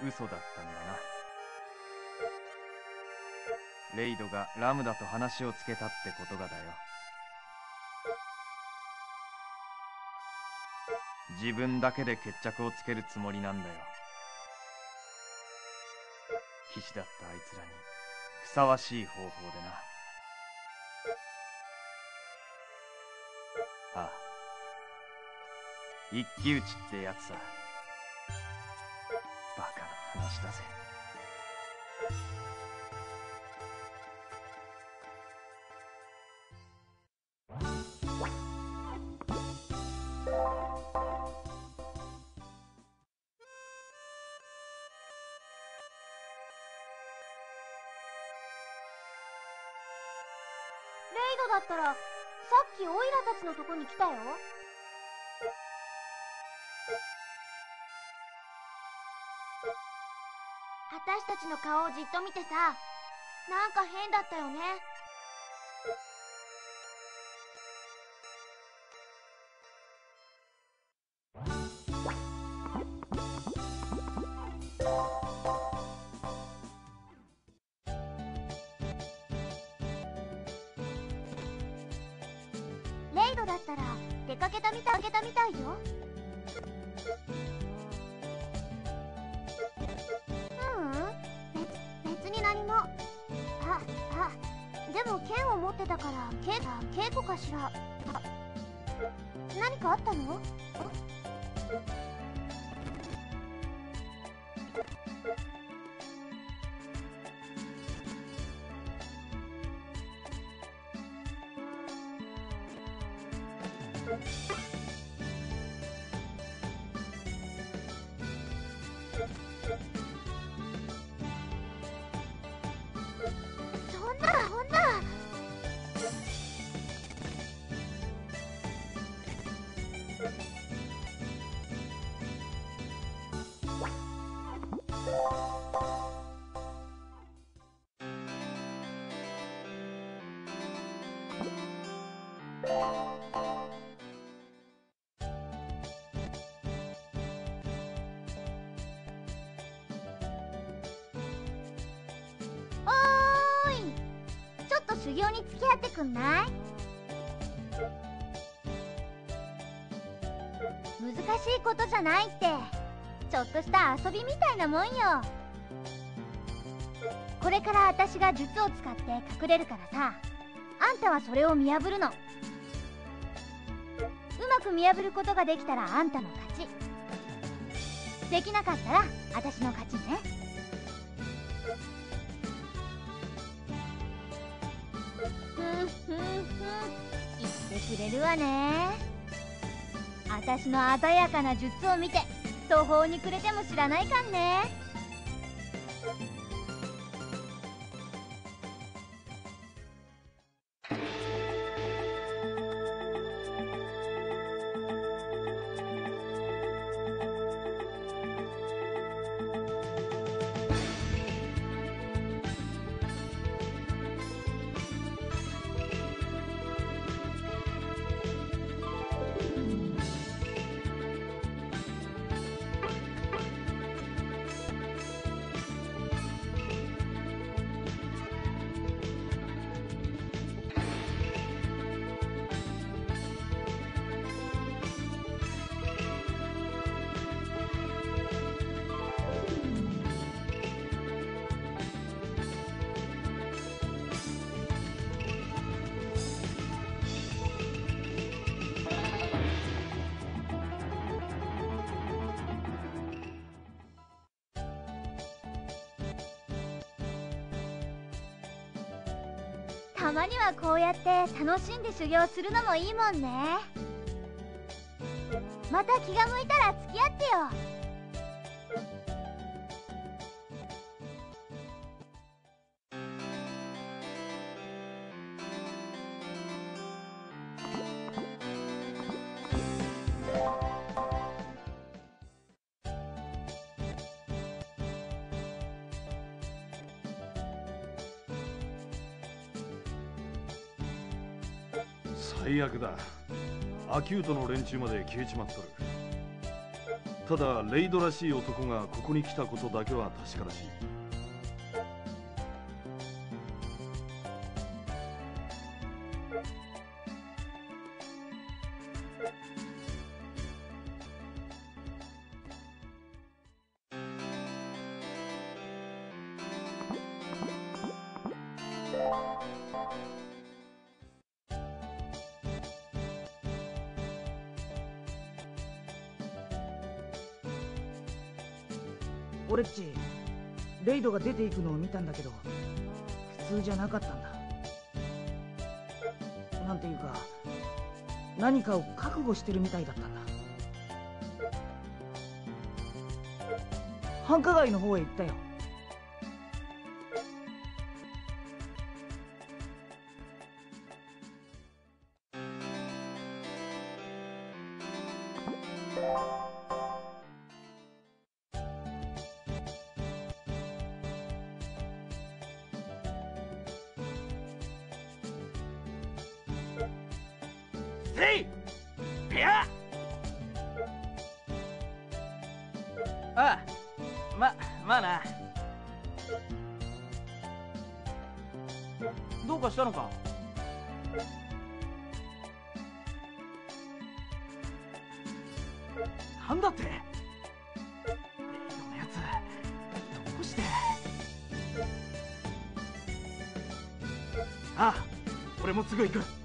嘘だったんだな。レイドがラムダと話をつけたってことがだよ。自分だけで決着をつけるつもりなんだよ。騎士だったあいつらに。ふさわしい方法でな。ああ。一騎打ちってやつさ。バカな話だぜ。イドだったらさっきオイラたちのとこに来たよ。私たちの顔をじっと見てさなんか変だったよね。かけたみたいけたみたいよ。ううん。別別に何も。ああでも剣を持ってたから稽稽古かしら。何かあったの？Música 修行に付き合ってくんない？難しいことじゃないって。ちょっとした遊びみたいなもんよ。これから私が術を使って隠れるからさ。あんたはそれを見破るの。うまく見破ることができたらあんたの勝ち。できなかったら私の勝ちね。ってくれるわね。私の鮮やかな術を見て途方に暮れても知らないかんね。たまにはこうやって楽しんで修行するのもいいもんね。また気が向いたら付き合ってよ。最悪だ。アキュートの連中まで消えちまっとる。ただレイドらしい男がここに来たことだけは確からしい。俺っちレイドが出ていくのを見たんだけど普通じゃなかったんだ。なんていうか何かを覚悟してるみたいだったんだ。繁華街の方へ行ったよ。せいいやああままあな。どうかしたのか？なんだって？レイドのやつどうして？ああ俺もすぐ行く。